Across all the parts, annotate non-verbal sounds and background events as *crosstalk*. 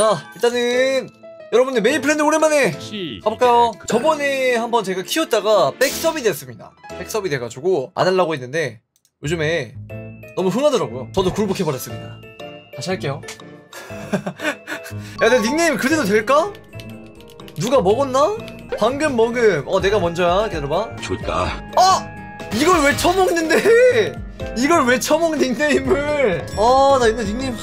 자 일단은 여러분들 메이플랜드 오랜만에 시 가볼까요? 저번에 한번 제가 키웠다가 백섭이 됐습니다 백섭이 돼가지고 안 하려고 했는데 요즘에 너무 흥하더라고요 저도 굴복해버렸습니다 다시 할게요 *laughs* 야 내 닉네임 그대로 될까? 누가 먹었나? 방금 먹음 어 내가 먼저야 기다려봐 줄까? 어! 이걸 왜 처먹는데? *laughs* 이걸 왜 처먹 닉네임을? 아, 나 있는 닉네임.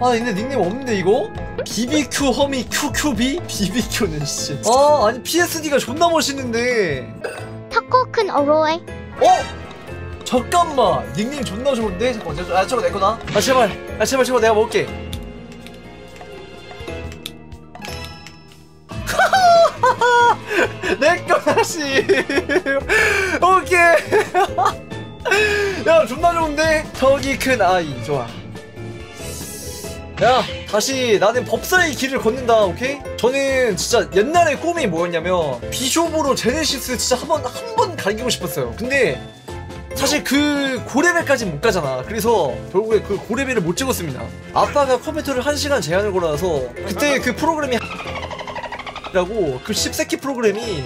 아, 있는 닉네임 없는데, 이거? BBQ 허미 QQB? BBQ는 씨. 아, 아니, PSD가 존나 멋있는데. 타코 큰 어로에 어? 잠깐만. 닉네임 존나 좋은데? 잠깐만, 잠깐만. 아, 저거 내 거다. 아, 제발. 아, 제발, 제발 내가 먹을게. *laughs* 내거 다시. 오케이. *laughs* 야 존나 좋은데 턱이 큰 아이 좋아 야 다시 나는 법사의 길을 걷는다 오케이? 저는 진짜 옛날에 꿈이 뭐였냐면 비숍으로 제네시스 진짜 한번 한번 갈기고 싶었어요. 근데 사실 그 고레벨까지 못 가잖아. 그래서 결국에 그 고레벨을 못 찍었습니다. 아빠가 컴퓨터를 1시간 제한을 걸어놔서 그때 그 프로그램이 라고 그 씹새끼 프로그램이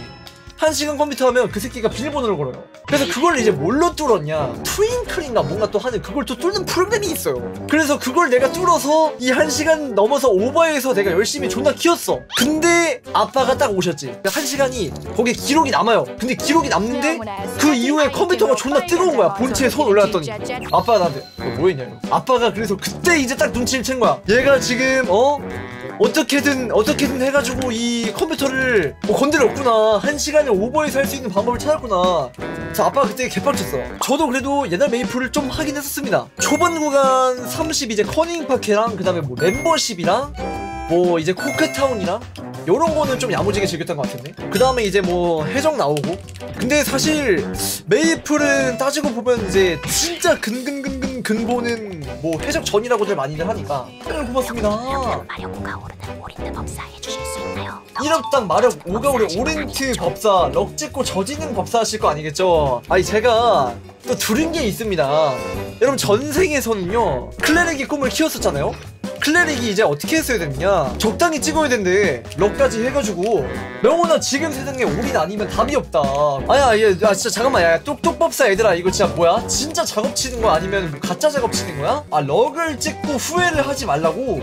한 시간 컴퓨터 하면 그 새끼가 비밀번호를 걸어요. 그래서 그걸 이제 뭘로 뚫었냐? 트윙클인가 뭔가 또 하는 그걸 또 뚫는 프로그램이 있어요. 그래서 그걸 내가 뚫어서 이 한 시간 넘어서 오버해서 내가 열심히 존나 키웠어. 근데 아빠가 딱 오셨지. 한 시간이 거기에 기록이 남아요. 근데 기록이 남는데 그 이후에 컴퓨터가 존나 뜨거운 거야. 본체에 손 올려놨더니. 아빠가 나한테 너 뭐했냐. 아빠가 그래서 그때 이제 딱 눈치를 챈 거야. 얘가 지금 어? 어떻게든 어떻게든 해가지고 이 컴퓨터를 뭐 건드렸구나. 한 시간에 오버해서 할 수 있는 방법을 찾았구나. 그래서 아빠가 그때 개빡쳤어. 저도 그래도 옛날 메이플을 좀 하긴 했었습니다. 초반 구간 30 이제 커닝 파퀘랑 그 다음에 뭐 멤버십이랑 뭐 이제 코크타운이랑 요런 거는 좀 야무지게 즐겼던 것 같은데? 그 다음에 이제 뭐 해적 나오고. 근데 사실 메이플은 따지고 보면 이제 진짜 근근근근 근본은 뭐 해적 전이라고들 많이들 하니까 네, 고맙습니다? 1억당 마력 5가 오른 오렌트 법사 럭 찍고 저지는 법사 하실 거 아니겠죠? 아니 제가 또 들은 게 있습니다 여러분 전생에서는요 클레릭이 꿈을 키웠었잖아요 클레릭이 이제 어떻게 했어야 되느냐? 적당히 찍어야 된대. 럭까지 해가지고. 명호나 지금 세상에 올인 아니면 답이 없다. 아야 얘 아, 진짜 잠깐만. 야 똑똑법사 얘들아 이거 진짜 뭐야? 진짜 작업 치는 거야 아니면 가짜 작업 치는 거야? 아 럭을 찍고 후회를 하지 말라고?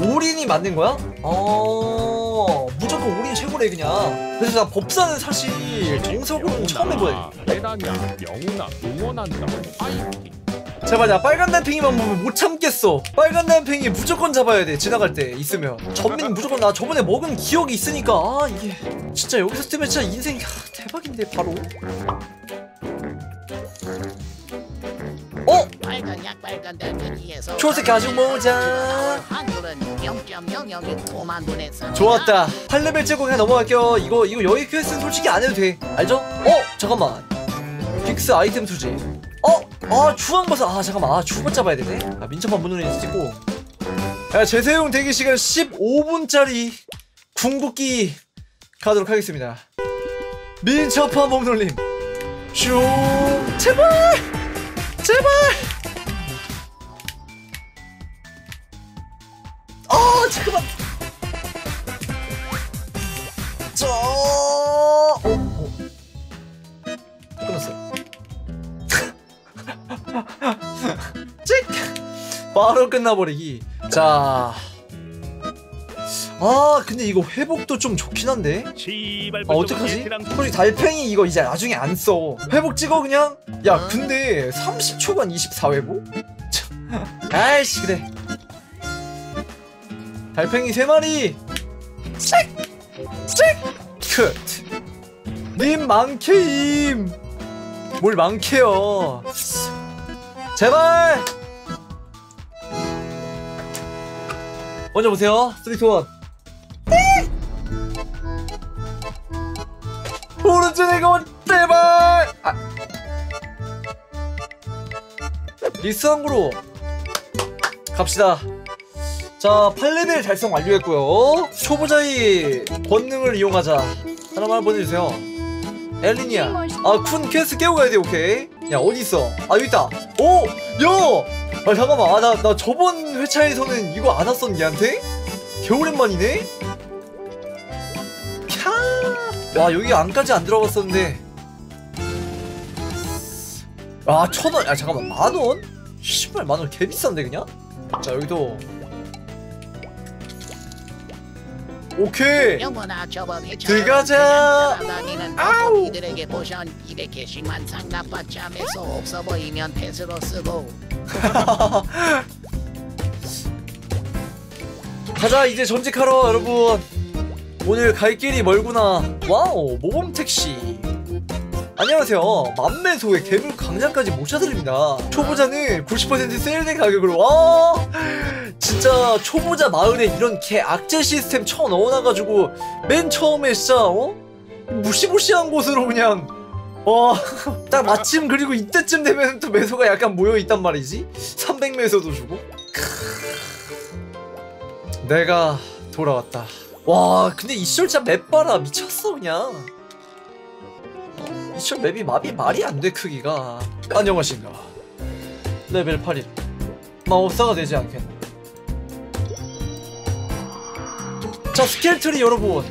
올인이 맞는 거야? 어 무조건 올인 최고래 그냥. 그래서 나 법사는 사실 정석으로 처음 해보야 대단이야 영훈아 응원한다. 파이팅 제발 야 빨간 달팽이만 보면 못 참겠어. 빨간 달팽이 무조건 잡아야 돼. 지나갈 때 있으면. 전민 무조건 나 저번에 먹은 기억이 있으니까. 아 이게 진짜 여기서 뜨면 진짜 인생 야, 대박인데 바로. 어? 빨간 약 빨간 달팽이에서 초록색 가죽 모자. 한글은 0.001 분에서 좋았다. 8레벨 제고 그냥 넘어갈게요. 이거 이거 여기 퀘스트는 솔직히 안 해도 돼. 알죠? 어? 잠깐만. 픽스 아이템 투지 어? 아 주황버섯 아 잠깐만. 아 주황 잡아야 되네. 아 민첩한 문으로 찍고. 야 재사용 대기 시간 15분짜리 궁극기 가도록 하겠습니다. 민첩한 몸놀림. 슈 제발! 제발! 아 잠깐만 바로 끝나버리기 자 아, 근데 이거 회복도 좀 좋긴 한데? 아, 어떡하지? 솔직히 달팽이 이거 이제 나중에 안 써. 회복 찍어, 그냥? 야, 근데 30초간 24회복? 아이씨, 그래. 달팽이 3마리! 씩! 씩! 컷! 님 많케임! 뭘 많게요. 제발! 먼저 보세요. 스리트원. 오른쪽에 건 제발! 아. 리스항구로 갑시다. 자, 8레벨 달성 완료했고요. 초보자의 권능을 이용하자. 하나만 보내주세요. 엘리니아. 아, 쿤 퀘스트 깨고 가야 돼, 오케이. 야, 어디 있어? 아, 여기 있다. 오! 야! 아 잠깐만 아, 나, 나 저번 회차에서는 이거 안 왔었니 얘한테? 개오랜만이네? 캬. 와 여기 안까지 안 들어갔었는데 아 천원 아 잠깐만 만원? 씨발 만원 개비싼데 그냥? 자 여기도 오케이. 영원아 저번에 들어가자. 다니는 아우. 이들에게 포션 200개씩만 상납받지 하면서 없어 보이면 펫으로 쓰고. *laughs* 가자 이제 전직하러 여러분. 오늘 갈 길이 멀구나. 와우 모범 택시 안녕하세요 만매소의 개물 강장까지 모셔드립니다 초보자는 90% 세일된 가격으로 와 진짜 초보자 마을에 이런 개 악재 시스템 쳐 넣어놔가지고 맨 처음에 진짜 어? 무시무시한 곳으로 그냥 *laughs* 와딱 마침 그리고 이때쯤 되면 또 매소가 약간 모여있단 말이지 300매소도 주고 내가 돌아왔다. 와, 근데 이 시절 진짜 맵 봐라. 미쳤어, 그냥. 어, 이 시절 맵이 맵이 말이 안 돼, 크기가. 안녕하신가. 레벨 8일. 마법사가 되지 않겠나. 자, 스킬 트리 여러분.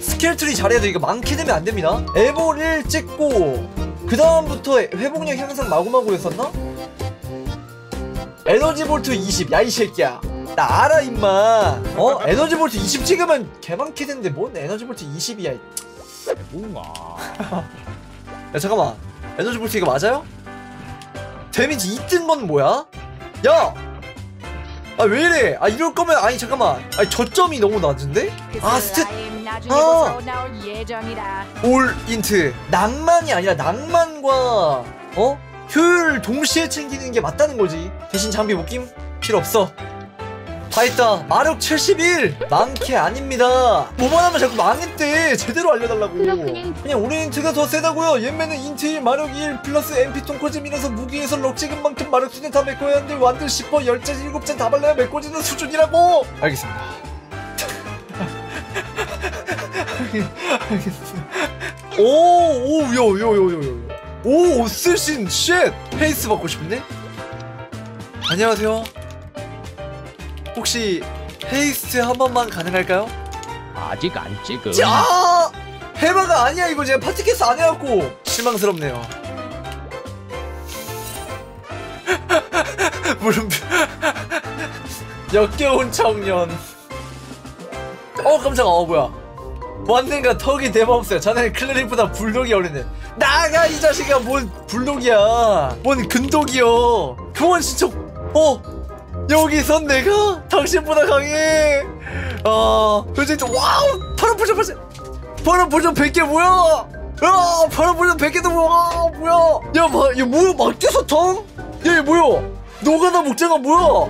스킬 트리 잘해야 돼. 이거 망캐 되면 안 됩니다. 에볼 1 찍고, 그 다음부터 회복력 향상 마구마구 했었나? 에너지 볼트 20. 야, 이 새끼야. 나 알아 임마 어? *laughs* 에너지 볼트 20 찍으면 개망캐 되는데 뭔 에너지 볼트 20이야 뭔가 *laughs* 야 잠깐만 에너지 볼트 이거 맞아요? 데미지 2뜬 건 뭐야? 야! 아 왜 이래 아 이럴 거면 아니 잠깐만 아니 저점이 너무 낮은데? 아 스탯 나중에 아. 아. 나올 예정이다. 올 인트 낭만이 아니라 낭만과 어? 효율 동시에 챙기는 게 맞다는 거지 대신 장비 못김 필요 없어 다 했다 마력 71 많게 아닙니다. 뭐만 하면 자꾸 망했대 제대로 알려달라고. 그냥 우리 인트가 더 세다고요. 얘매는 인트 1 마력 1 플러스 MP 똥꼬짐이라서 무기에서 럭 찍은 만큼 마력 수는 다 메꿔야 하는데 완전 10번 10잔 7잔 다 발라야 메꿔지는 수준이라고! 알겠습니다 *laughs* 알겠습니다. 오오요요요요요. 오 쓰신 쉣! 페이스 받고 싶은데? 안녕하세요 혹시 페이스트 한 번만 가능할까요? 아직 안 찍음 자! 해마가 아니야 이거. 제가 파티캐스 안 해갖고. 실망스럽네요. *laughs* 물음표 *laughs* 역겨운 청년. 어 깜짝아 어 뭐야. 왔는가 턱이 대마없어요 자네는 클레릭보다 불독이 어리네. 나가 이 자식아. 뭔 불독이야. 뭔 근독이여. 그건 진짜. 어 여기선 내가 당신보다 강해. 아 요즘 또 와우! 파란 포션 파란 파란 포션 100개 뭐야? 야 파란 포션 100개도 뭐야? 뭐야? 야 마, 이거 뭐야? 막대사탕 야 이거 뭐야? 노가다 목장아 뭐야?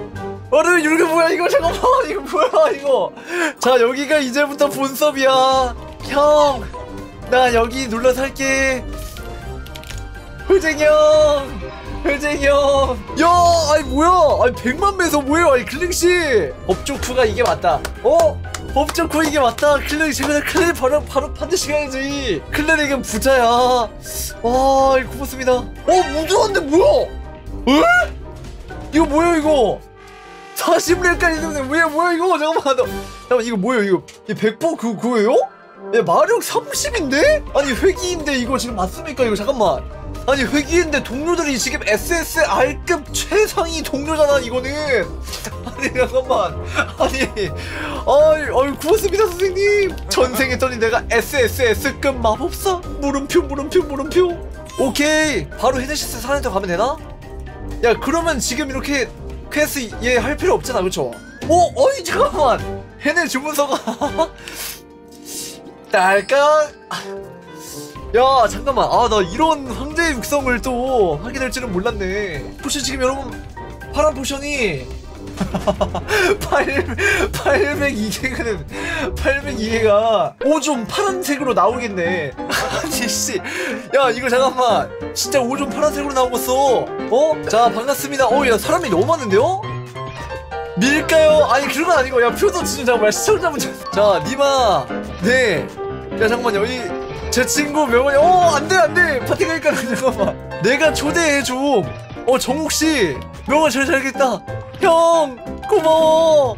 아래 이게 뭐야? 이거 잠깐만. *laughs* 이거 뭐야? 이거. 자 여기가 이제부터 본섭이야. 형 나 여기 눌러 살게 효쟁이 형 효쟁이 형 야, 아니 뭐야? 아니 100만 매서 뭐예요? 아니 클릭씨 법조쿠가 이게 맞다. 어? 법조쿠 이게 맞다. 클릭 제가 클릭 바로 바로 반드시 가야지. 클릭은 부자야. 와, 고맙습니다. 어, 무주한데 뭐야? 에? 이거 뭐야 이거? 40렙까지 있는데 왜 뭐야 이거? 잠깐만, 나, 잠깐만 이거 뭐야 이거? 이 백보 그 그거예요? 야 마력 30인데? 아니 회기인데 이거 지금 맞습니까 이거 잠깐만. 아니 회기인데 동료들이 지금 SSR급 최상위 동료잖아 이거는. *laughs* 아니 잠깐만. 아니 아이 아이 고맙습니다 선생님. 전생했더니 내가 SSS급 마법사? 물음표 물음표 물음표. 오케이. 바로 헤드시스 사는데 가면 되나? 야 그러면 지금 이렇게 퀘스트 얘 할 필요 없잖아 그쵸? 어? 어이 잠깐만. 해내 주문서가. *laughs* 딸깍 야 잠깐만. 아 나 이런 황제의 육성을 또 하게 될 줄은 몰랐네. 포션 지금 여러분 파란 포션이 8 802개는 802개가 오좀 파란색으로 나오겠네. *laughs* 아니 씨야 이거 잠깐만. 진짜 오좀 파란색으로 나오겠어. 어? 자 반갑습니다. 어야 사람이 너무 많은데요? 밀까요? 아니 그런 건 아니고. 야 표도 진짜 잠깐만 시청자분 자 니마. 네야 잠깐만요. 이 제 친구 명원이 어 안돼 안돼. 파티 가니까 잠깐만 내가 초대해 줘어 정욱 씨 명원 잘 살겠다 형 고마워.